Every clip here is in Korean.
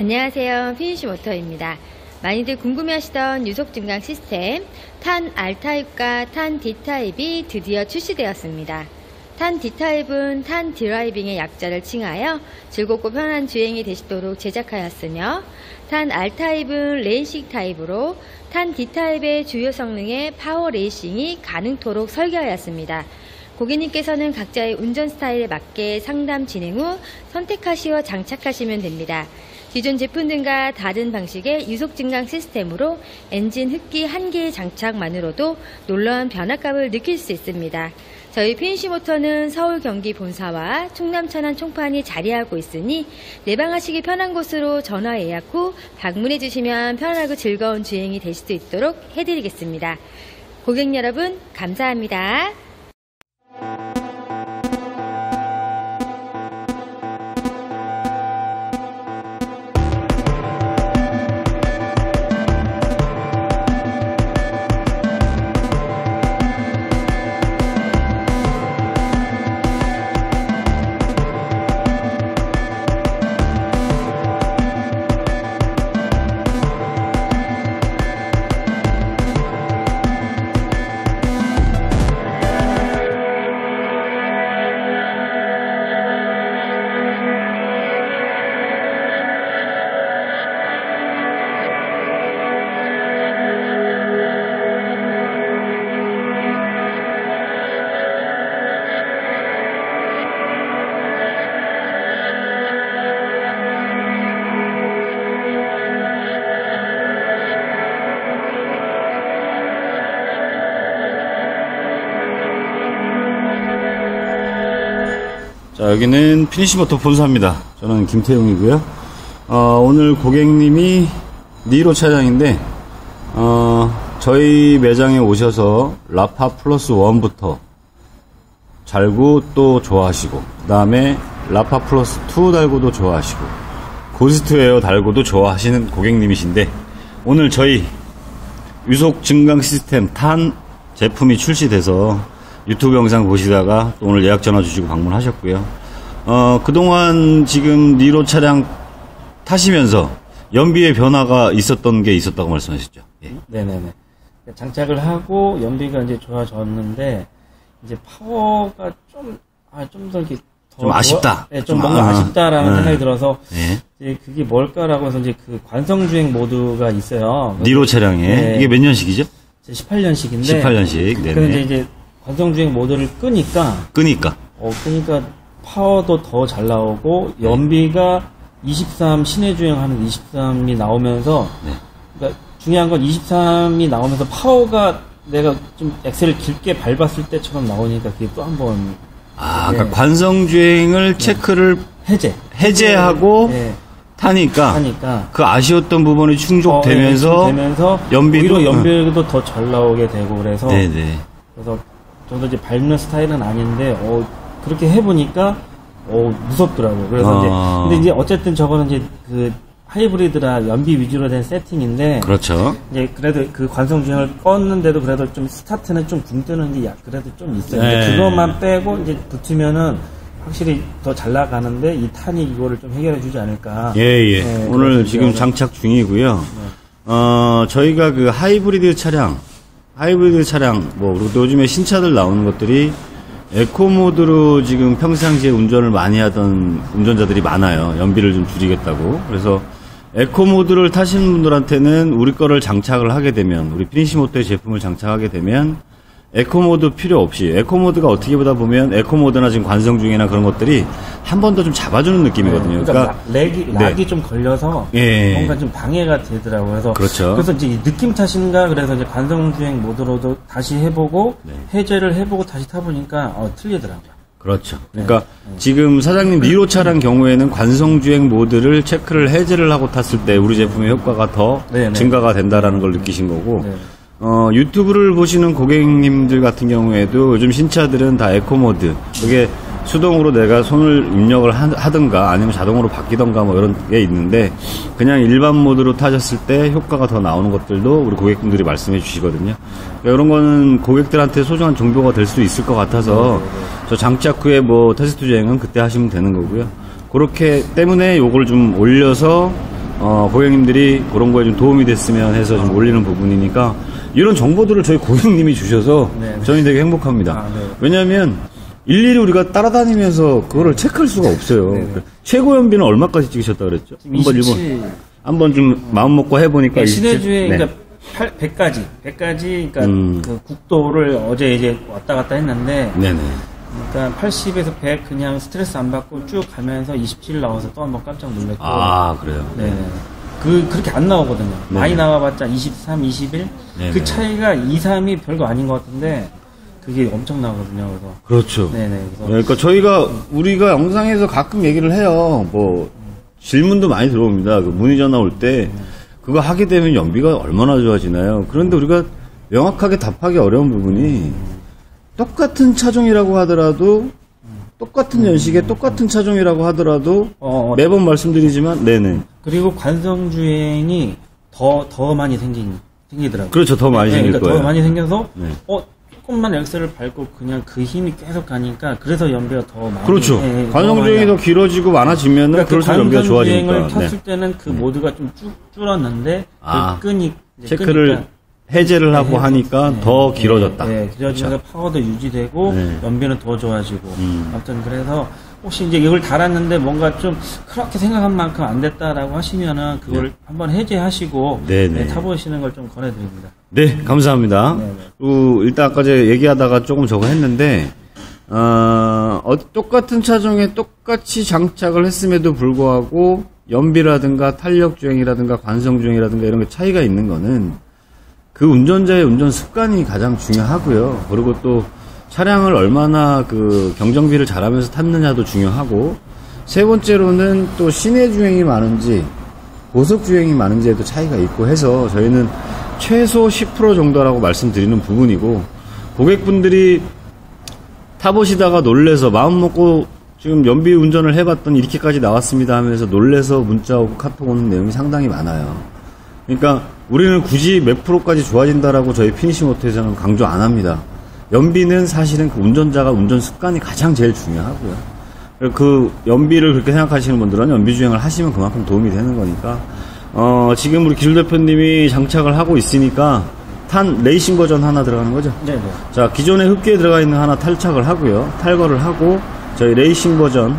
안녕하세요. 피니시 모터입니다. 많이들 궁금해하시던 유속 증강 시스템 탄 R타입과 탄 D타입이 드디어 출시되었습니다. 탄 D타입은 탄 드라이빙의 약자를 칭하여 즐겁고 편한 주행이 되시도록 제작하였으며 탄 R타입은 레이싱 타입으로 탄 D타입의 주요 성능의 파워 레이싱이 가능토록 설계하였습니다. 고객님께서는 각자의 운전 스타일에 맞게 상담 진행 후 선택하시어 장착하시면 됩니다. 기존 제품 등과 다른 방식의 유속 증강 시스템으로 엔진 흡기 한 개의 장착만으로도 놀라운 변화감을 느낄 수 있습니다. 저희 PNC 모터는 서울 경기 본사와 충남 천안 총판이 자리하고 있으니 내방하시기 편한 곳으로 전화 예약 후 방문해 주시면 편하고 즐거운 주행이 될 수 있도록 해드리겠습니다. 고객 여러분 감사합니다. 여기는 피니시모터 본사입니다. 저는 김태용이고요. 어, 오늘 고객님이 니로 차량인데, 어, 저희 매장에 오셔서 라파 플러스 1부터 달고 또 좋아하시고, 그 다음에 라파 플러스 2 달고도 좋아하시고, 고스트웨어 달고도 좋아하시는 고객님이신데, 오늘 저희 유속 증강 시스템 탄 제품이 출시돼서 유튜브 영상 보시다가 또 오늘 예약 전화 주시고 방문하셨고요. 어, 그동안 지금 니로 차량 타시면서 연비의 변화가 있었던 게 있었다고 말씀하셨죠. 예. 네네네. 장착을 하고 연비가 이제 좋아졌는데 이제 파워가 좀, 아, 좀 더 이렇게 더 좀 아쉽다. 네, 좀, 좀 뭔가 아, 아, 쉽다라는 네. 생각이 들어서 예. 이제 그게 뭘까라고 해서 이제 그 관성 주행 모드가 있어요. 니로 차량에 네. 이게 몇 년식이죠? 18년식인데 18년식. 근데 네네. 이제 관성 주행 모드를 끄니까 끄니까. 어 그러니까 파워도 더 잘 나오고 연비가 23 시내 주행하는 23이 나오면서 네. 그러니까 중요한 건 23이 나오면서 파워가 내가 좀 엑셀을 길게 밟았을 때처럼 나오니까 그게 또 한번 아, 네. 그러니까 관성 주행을 체크를 해제 해제하고 네, 타니까 하니까 그 아쉬웠던 부분이 충족되면서 어, 예, 되면서 연비도- 오히려 연비도 더 잘 나오게 되고 그래서 네네. 그래서 저도 이제 밟는 스타일은 아닌데 어 그렇게 해보니까 어 무섭더라고요. 그래서 아. 이제 근데 이제 어쨌든 저거는 이제 그 하이브리드라 연비 위주로 된 세팅인데 그렇죠. 이제 그래도 그 관성 주행을 껐는데도 그래도 좀 스타트는 좀붕 뜨는 게 약 그래도 좀 있어요. 네. 근데 그것만 빼고 이제 붙으면은 확실히 더 잘 나가는데 이 탄이 이거를 좀 해결해 주지 않을까. 예, 예. 네, 오늘 지금 장착 중이고요. 어, 저희가 그 하이브리드 차량, 하이브리드 차량, 뭐, 그리고 요즘에 신차들 나오는 것들이 에코 모드로 지금 평상시에 운전을 많이 하던 운전자들이 많아요. 연비를 좀 줄이겠다고. 그래서 에코 모드를 타시는 분들한테는 우리 거를 장착을 하게 되면, 우리 피니시 모터의 제품을 장착하게 되면 에코 모드 필요 없이 에코 모드가 어떻게 보다 보면 에코 모드나 지금 관성 중이나 그런 것들이 한 번 더 좀 잡아주는 느낌이거든요. 그러니까 그러니까 락- 렉이 네. 락이 좀 걸려서 예. 뭔가 좀 방해가 되더라고요. 그래서 그렇죠. 그래서 이제 이 느낌 탓인가 그래서 이제 관성 주행 모드로도 다시 해보고 네. 해제를 해보고 다시 타보니까 어, 틀리더라고요. 그렇죠. 그러니까 지금 사장님 니로 차량 경우에는 관성 주행 모드를 체크를 해제를 하고 탔을 때 우리 제품의 효과가 더 네, 네. 증가가 된다라는 걸 느끼신 거고 네. 어, 유튜브를 보시는 고객님들 같은 경우에도 요즘 신차들은 다 에코 모드 그게 수동으로 내가 손을 입력을 하- 하든가 아니면 자동으로 바뀌던가 뭐 이런 게 있는데 그냥 일반 모드로 타셨을 때 효과가 더 나오는 것들도 우리 고객분들이 말씀해 주시거든요. 그러니까 이런 거는 고객들한테 소중한 정보가 될 수 있을 것 같아서 저 장착 후에 뭐 테스트 주행은 그때 하시면 되는 거고요. 그렇게 때문에 요걸 좀 올려서 어, 고객님들이 그런 거에 좀 도움이 됐으면 해서 좀 올리는 부분이니까 이런 정보들을 저희 고객님이 주셔서 네. 저희 되게 행복합니다. 아, 네. 왜냐하면 일일이 우리가 따라다니면서 그거를 체크할 수가 없어요. 네, 네. 최고 연비는 얼마까지 찍으셨다 그랬죠? 한번 일본 27. 한번 좀 마음 먹고 해보니까 그러니까 27? 시내주에 네. 그러니까 8, 100까지 100까지 그러니까 음. 그 국도를 어제 이제 왔다 갔다 했는데 네네. 그러니까 80에서 100 그냥 스트레스 안 받고 쭉 가면서 27 나와서 또 한 번 깜짝 놀랐고 아 그래요. 네. 그 그렇게 안 나오거든요. 네. 많이 나와봤자 23, 21. 네네. 그 차이가 2, 3이 별거 아닌 것 같은데 그게 엄청 나거든요. 그래서 그렇죠. 네네. 그래서 그러니까 저희가 우리가 영상에서 가끔 얘기를 해요. 뭐 질문도 많이 들어옵니다. 그 문의 전화 올 때 그거 하게 되면 연비가 얼마나 좋아지나요? 그런데 우리가 명확하게 답하기 어려운 부분이 똑같은 차종이라고 하더라도 똑같은 연식에 똑같은 차종이라고 하더라도 어, 어, 매번 말씀드리지만 네네 그리고 관성 주행이 더 더 많이 생긴 생기더라고요. 그렇죠 더 많이 네, 생길 그러니까 거예요. 더 많이 생겨서 네. 어 조금만 엑셀을 밟고 그냥 그 힘이 계속 가니까 그래서 연비가 더 많이 그렇죠. 예, 예, 관성 더 주행이 많이 더 길어지고 많아지면은 그러니까 그럴수록 그 연비가 관성 주행을 좋아지니까. 켰을 네. 때는 그 모드가 좀 쭉 줄었는데 아. 그 끈이 체크를 끄니까 해제를 하고 네, 하니까 네, 더 네, 길어졌다. 네, 길어지면서 파워도 유지되고 네. 연비는 더 좋아지고 음. 아무튼 그래서 혹시 이제 이걸 달았는데 뭔가 좀 그렇게 생각한 만큼 안 됐다라고 하시면은 그걸 한번 해제하시고 네, 네. 네, 타보시는 걸 좀 권해드립니다. 네, 감사합니다. 네, 네. 그리고 일단 아까 제가 얘기하다가 조금 저거 했는데, 어, 어, 똑같은 차종에 똑같이 장착을 했음에도 불구하고 연비라든가 탄력 주행이라든가 관성 주행이라든가 이런 게 차이가 있는 거는 그 운전자의 운전 습관이 가장 중요하고요. 그리고 또 차량을 얼마나 그 경정비를 잘하면서 탔느냐도 중요하고 세 번째로는 또 시내 주행이 많은지 고속 주행이 많은지에도 차이가 있고 해서 저희는 최소 10% 정도라고 말씀드리는 부분이고 고객분들이 타보시다가 놀래서 마음 먹고 지금 연비 운전을 해봤더니 이렇게까지 나왔습니다 하면서 놀래서 문자 오고 카톡 오는 내용이 상당히 많아요. 그러니까 우리는 굳이 몇 프로까지 좋아진다라고 저희 피니시 모터에서는 강조 안 합니다. 연비는 사실은 그 운전자가 운전 습관이 가장 제일 중요하고요. 그 연비를 그렇게 생각하시는 분들은 연비 주행을 하시면 그만큼 도움이 되는 거니까 어, 지금 우리 기술 대표님이 장착을 하고 있으니까 탄 레이싱 버전 하나 들어가는 거죠. 네네. 자, 기존에 흡기에 들어가 있는 하나 탈착을 하고요. 탈거를 하고 저희 레이싱 버전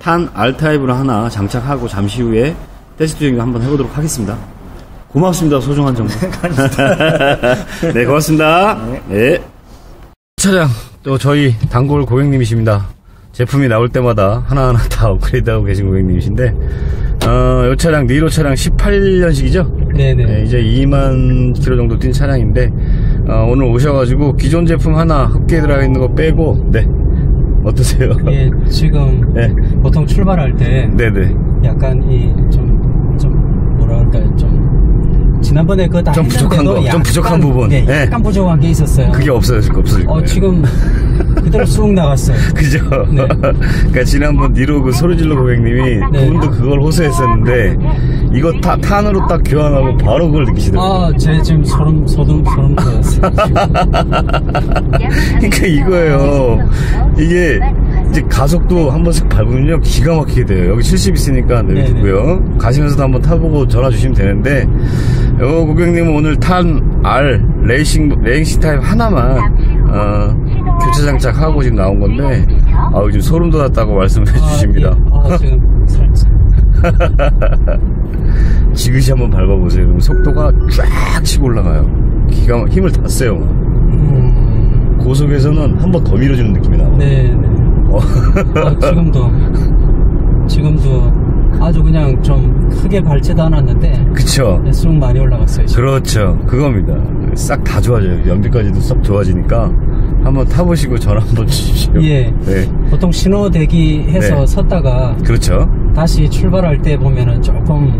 탄 R타입으로 하나 장착하고 잠시 후에 테스트 주행 한번 해보도록 하겠습니다. 고맙습니다. 소중한 정보. 네, 고맙습니다. 네. 차량 또 저희 단골 고객님이십니다. 제품이 나올 때마다 하나하나 다 업그레이드하고 계신 고객님이신데 어, 이 차량 니로 차량 18년식이죠? 네네. 네, 이제 2만 킬로 정도 뛴 차량인데 어, 오늘 오셔가지고 기존 제품 하나 흡기에 들어가 있는 거 빼고 네 어떠세요? 예, 지금 네, 보통 출발할 때 네네 약간 이 좀, 좀? 좀 지난번에 다좀 부족한 거, 좀 약간, 부족한 부분. 예, 네. 약간 부족한 게 있었어요. 그게 없어요, 없어질 거예요. 어, 지금 그대로 쑥 나갔어요. 그죠? 네. 그러니까 지난번 니로 그 소리질러 고객님이 네. 그분도 그걸 호소했었는데 이거 타, 탄으로 딱 교환하고 바로 그걸 느끼시더라고요. 아, 제 지금 소름, 소름, 소름 돋았어요. 그러니까 이거예요. 이게 이제 가속도 한 번씩 밟으면요 기가 막히게 돼요. 여기 70 있으니까 내비두고요. 가시면서도 한번 타보고 전화 주시면 되는데 요 고객님은 오늘 탄 R 레이싱 레이싱 타입 하나만 어, 교체 장착하고 지금 나온 건데 아우 지금 소름 돋았다고 말씀해 주십니다. 아, 예. 아. 지그시 한번 밟아보세요. 그럼 속도가 쫙 치고 올라가요. 기가 막 힘을 다 써요. 음, 고속에서는 한 번 더 밀어주는 느낌이 나와요. 네, 네. 어. 아, 지금도, 지금도 아주 그냥 좀 크게 밟지도 않았는데, 그쵸? 네, 쑥 많이 올라갔어요. 지금. 그렇죠. 그겁니다. 싹 다 좋아져요. 연비까지도 싹 좋아지니까 한번 타보시고 전화 한번 주십시오. 예. 네. 보통 신호 대기해서 네. 섰다가 그렇죠. 다시 출발할 때 보면은 조금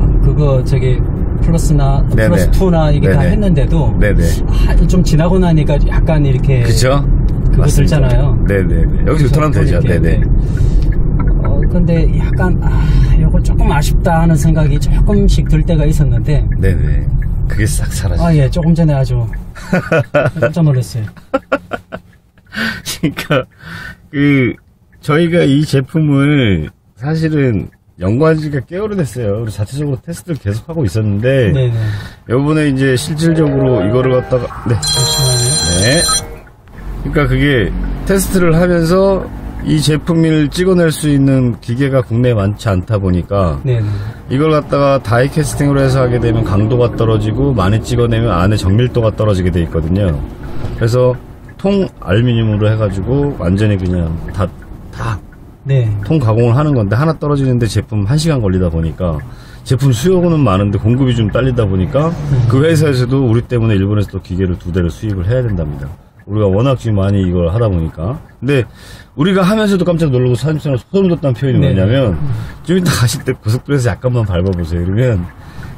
아, 그거 저기 플러스나 네네. 플러스 2나 이게 다 네네. 했는데도 네네. 아, 좀 지나고 나니까 약간 이렇게 그쵸? 그거 맞습니다. 들잖아요. 네네네. 여기서 유턴하면 되죠. 네네. 네. 어 근데 약간 아 이거 조금 아쉽다 하는 생각이 조금씩 들 때가 있었는데 네네. 그게 싹 사라져. 아 예 조금 전에 아주 깜짝 놀랐어요. 그러니까 그 저희가 이 제품을 사실은 연관지가 꽤 오래됐어요. 그래서 자체적으로 테스트를 계속 하고 있었는데 네네. 요번에 이제 실질적으로 이거를 갖다가 네. 잠시만요. 네. 그러니까 그게 테스트를 하면서 이 제품을 찍어낼 수 있는 기계가 국내에 많지 않다 보니까 네네. 이걸 갖다가 다이 캐스팅으로 해서 하게 되면 강도가 떨어지고 많이 찍어내면 안에 정밀도가 떨어지게 돼 있거든요. 그래서 통 알루미늄으로 해가지고 완전히 그냥 다, 다 네. 통 가공을 하는 건데 하나 떨어지는데 제품 1 시간 걸리다 보니까 제품 수요는 많은데 공급이 좀 딸리다 보니까 그 회사에서도 우리 때문에 일본에서 또 기계를 두 대를 수입을 해야 된답니다. 우리가 워낙 지금 많이 이걸 하다 보니까. 근데 우리가 하면서도 깜짝 놀라고 사진처럼 소름 돋다는 표현이 네. 뭐냐면 좀 이따 가실 때 고속도로에서 약간만 밟아보세요. 이러면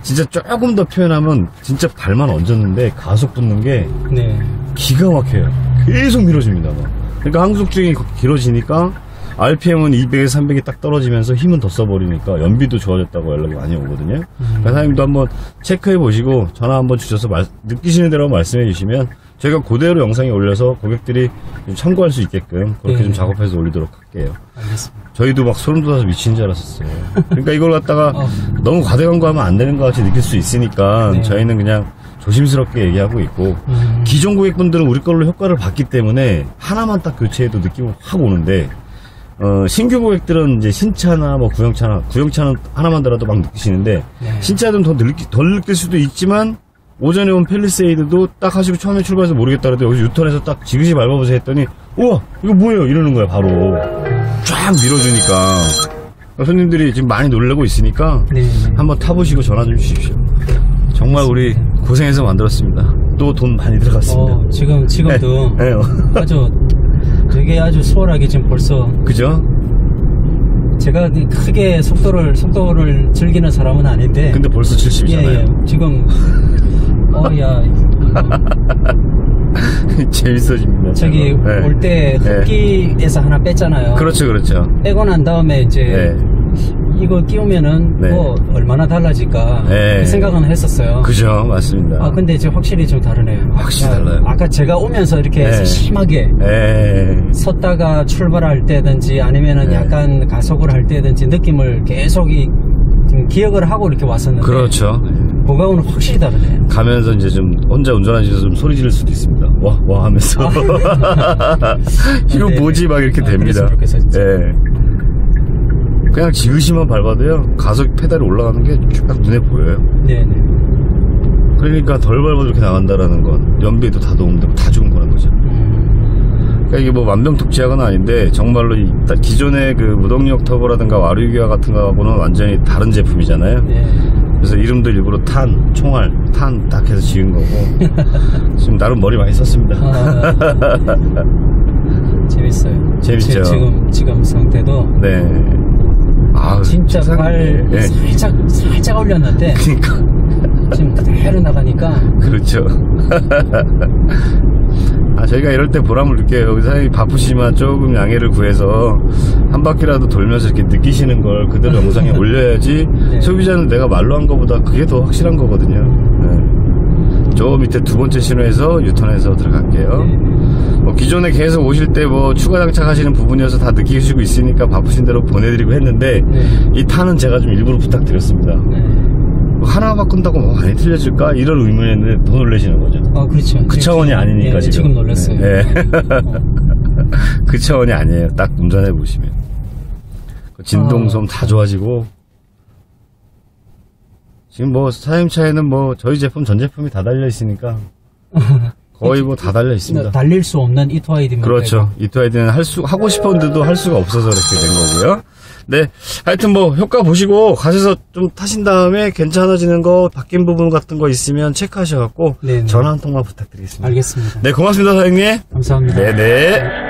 진짜 조금 더 표현하면 진짜 발만 얹었는데 가속 붙는 게 네. 기가 막혀요. 계속 밀어줍니다. 막. 그러니까 항속증이 길어지니까 RPM은 200에서 300이 딱 떨어지면서 힘은 더 써버리니까 연비도 좋아졌다고 연락이 많이 오거든요. 그러니까 사장님도 한번 체크해 보시고 전화 한번 주셔서 말- 느끼시는 대로 말씀해 주시면 저희가 그대로 영상에 올려서 고객들이 좀 참고할 수 있게끔 그렇게 네. 좀 작업해서 올리도록 할게요. 알겠습니다. 저희도 막 소름 돋아서 미친 줄 알았었어요. 그러니까 이걸 갖다가 어. 너무 과대광고하면 안 되는 것 같이 느낄 수 있으니까 네. 저희는 그냥 조심스럽게 얘기하고 있고 음. 기존 고객분들은 우리 걸로 효과를 봤기 때문에 하나만 딱 교체해도 느낌이 확 오는데 어, 신규 고객들은 이제 신차나 뭐 구형차나 구형차는 하나만 달아도 막 느끼시는데 네. 신차는 더 느끼, 덜 느낄 수도 있지만 오전에 온 펠리세이드도 딱 하시고 처음에 출발해서 모르겠다 그래도 여기서 유턴해서 딱 지그시 밟아보세요 했더니 우와 이거 뭐예요 이러는 거야 바로 쫙 밀어주니까 손님들이 지금 많이 놀라고 있으니까 네. 네. 한번 타보시고 전화 좀 주십시오 정말 우리 고생해서 만들었습니다 또 돈 많이 들어갔습니다 어, 지금, 지금도 네, 네. 아주 되게 아주 수월하게 지금 벌써 그죠? 제가 크게 속도를, 속도를 즐기는 사람은 아닌데. 근데 벌써 예, 70이잖아요 예. 지금, 어, 야, 재밌어집니다 저기 네. 올때 네. 흡기에서 하나 뺐잖아요. 그렇죠 그렇죠 빼고 난 다음에 이제 네. 이거 끼우면은 네. 뭐 얼마나 달라질까 네. 생각은 했었어요. 그죠 맞습니다 아 근데 이제 확실히 좀 다르네요. 확실히 아까, 달라요. 아까 제가 오면서 이렇게 네. 심하게 에 섰다가 출발할 때든지 아니면은 네. 약간 가속을 할 때든지 느낌을 계속 이 기억을 하고 이렇게 왔었는데 그렇죠 그거하고는 확실히 다르네요. 가면서 이제 좀 혼자 운전하시면서 좀 소리 지를 수도 있습니다. 와, 와 하면서. 이거 네. 뭐지? 막 이렇게 아, 됩니다. 예. 그냥 지그시만 밟아도요, 가속 페달이 올라가는 게쭉 눈에 보여요. 네네. 그러니까 덜 밟아도 이렇게 나간다라는 건 연비에도 다 도움되고 다 좋은 거는 거죠. 음, 그러니까 이게 뭐 만병통치약은 아닌데 정말로 이 기존의 그 무동력 터보라든가 와류기화 같은 거하고는 완전히 다른 제품이잖아요. 네. 그래서 이름도 일부러 탄, 총알, 탄 딱 해서 지은 거고 지금 나름 머리 많이 썼습니다. 아, 재밌어요. 재밌죠. 지- 지금 지금 상태도 네. 아, 진짜 세상에. 발 네. 살짝 살짝 올렸는데 그러니까 지금 그대로 나가니까 그렇죠. 아, 저희가 이럴 때 보람을 느껴요. 사장님이 바쁘시지만 조금 양해를 구해서 한 바퀴라도 돌면서 이렇게 느끼시는 걸 그대로 영상에 올려야지 네. 소비자는 내가 말로 한 것보다 그게 더 확실한 거거든요. 네. 저 밑에 두 번째 신호에서 유턴해서 들어갈게요. 네. 뭐 기존에 계속 오실 때 뭐 추가 장착하시는 부분이어서 다 느끼시고 있으니까 바쁘신 대로 보내드리고 했는데 네. 이 탄은 제가 좀 일부러 부탁드렸습니다. 네. 하나 바꾼다고 뭐 많이 틀려질까? 이런 의문이었는데 더 놀라시는 거죠. 아 그렇죠. 그 차원이 아니니까 네, 지금. 지금 놀랐어요. 네. 그 차원이 아니에요. 딱 운전해 보시면. 그 진동성 아. 다 좋아지고. 지금 뭐 사장님 차에는 뭐 저희 제품 전 제품이 다 달려 있으니까 거의 뭐 다 달려 있습니다. 달릴 수 없는 이토아이디만 그렇죠. 이토아이드는 할 수, 하고 싶었는데도 할 수가 없어서 이렇게 된 거고요. 네. 하여튼 뭐, 효과 보시고, 가셔서 좀 타신 다음에 괜찮아지는 거, 바뀐 부분 같은 거 있으면 체크하셔갖고, 네네. 전화 한 통만 부탁드리겠습니다. 알겠습니다. 네, 고맙습니다, 사장님. 감사합니다. 네네.